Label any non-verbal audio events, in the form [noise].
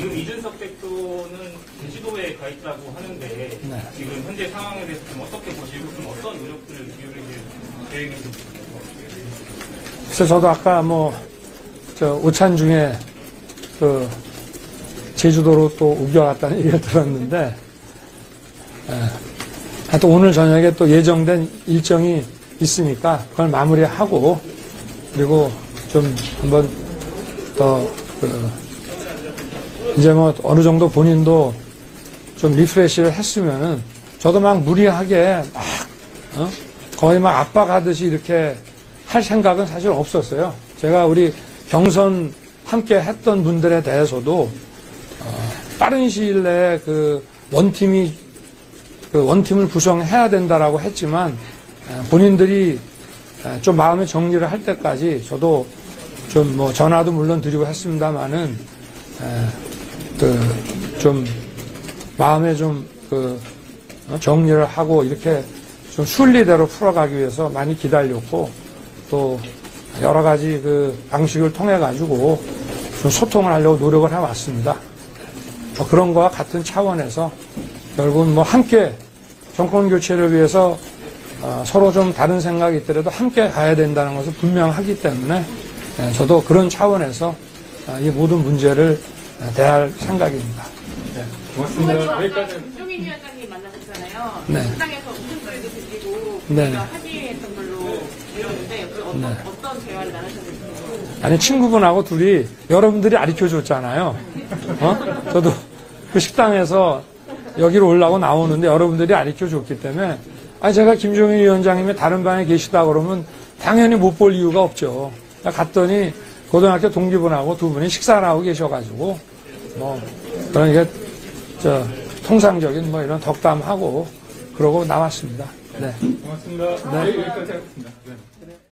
지금 이준석 대표는 제주도에 가 있다고 하는데 네. 지금 현재 상황에 대해서 좀 어떻게 보시고 좀 어떤 노력들을 기울이실 계획인지 그래서 저도 아까 뭐, 저, 오찬 중에, 그, 제주도로 또 우겨갔다는 [laughs] 얘기를 들었는데, 에, 하여튼 오늘 저녁에 또 예정된 일정이 있으니까 그걸 마무리하고, 그리고 좀 한번 더, 그, 이제 뭐 어느 정도 본인도 좀 refresh를 했으면은 저도 막 무리하게 막, 어? 거의 막 압박하듯이 이렇게 할 생각은 사실 없었어요. 제가 우리 경선 함께 했던 분들에 대해서도 어, 빠른 시일 내에 그 원팀이 그 원팀을 구성해야 된다라고 했지만 에, 본인들이 에, 좀 마음의 정리를 할 때까지 저도 좀 뭐 전화도 물론 드리고 했습니다만은 그 좀 마음에 좀그 어, 정리를 하고 이렇게 좀 순리대로 풀어가기 위해서 많이 기다렸고 또 여러 가지 그 방식을 통해 가지고 좀 소통을 하려고 노력을 해왔습니다. 뭐 그런 거와 같은 차원에서 결국은 뭐 함께 정권 교체를 위해서 어, 서로 좀 다른 생각이 있더라도 함께 가야 된다는 것을 분명하기 때문에 예, 저도 그런 차원에서 아, 이 모든 문제를 아, 대할 생각입니다. 고맙습니다. 여기까지 김종인 위원장님 만나셨잖아요. 네. 식당에서 웃음소리도 들리고 네. 합의했던 걸로 들었는데 그 어떤, 어떤 대화를 나누셨는지 아니 친구분하고 둘이 여러분들이 가르쳐 줬잖아요. 어? 저도 그 식당에서 여기로 올라고 나오는데 여러분들이 가르쳐 줬기 때문에 아니 제가 김종인 위원장님이 다른 방에 계시다 그러면 당연히 못 볼 이유가 없죠. 갔더니 고등학교 동기분하고 두 분이 식사를 하고 계셔가지고 뭐 그러니까 저 통상적인 뭐 이런 덕담하고 그러고 나왔습니다. 네. 고맙습니다. 네. 여기까지 하겠습니다. 네.